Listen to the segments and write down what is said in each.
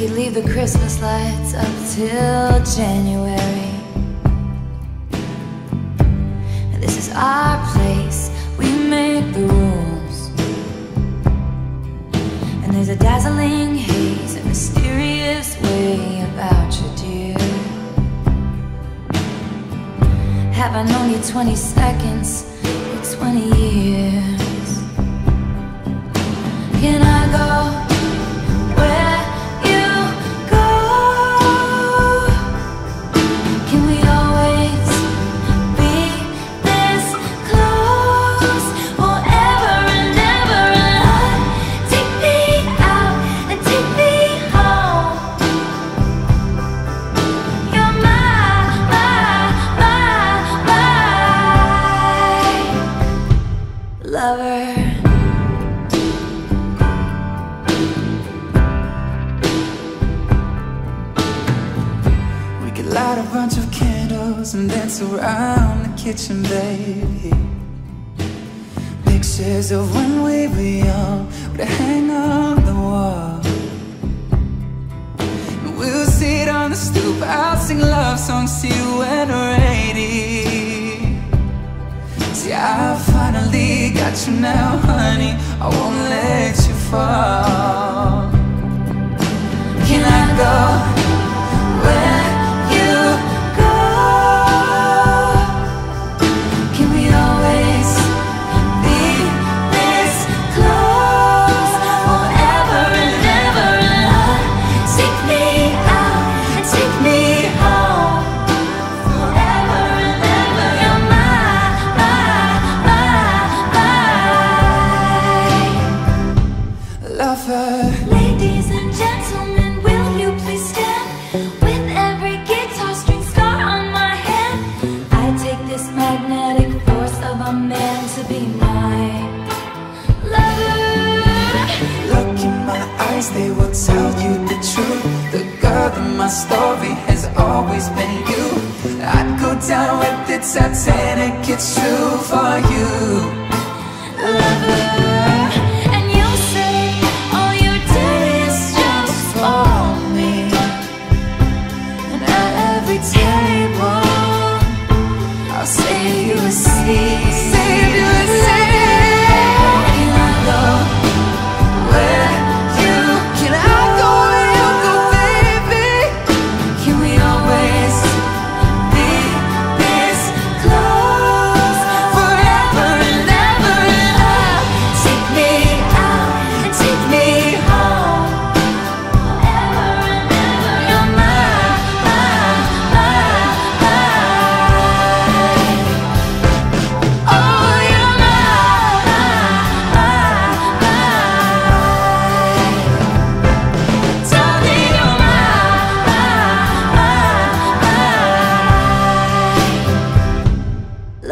could leave the Christmas lights up till January. This is our place, we make the rules. And there's a dazzling haze, a mysterious way about you, dear. Have I known you 20 seconds or 20 years? Can I lover. We could light a bunch of candles and dance around the kitchen, baby. Pictures of when we were young would hang on the wall. And we'll sit on the stoop, I'll sing love songs to you when we're 80. See, I finally got you now, honey. I won't let you fall. Lover. Ladies and gentlemen, will you please stand? With every guitar string scar on my hand, I take this magnetic force of a man to be my lover. Look in my eyes, they will tell you the truth. The girl in my story has always been you. I'd go down with the Titanic, it's true for you.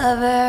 lover.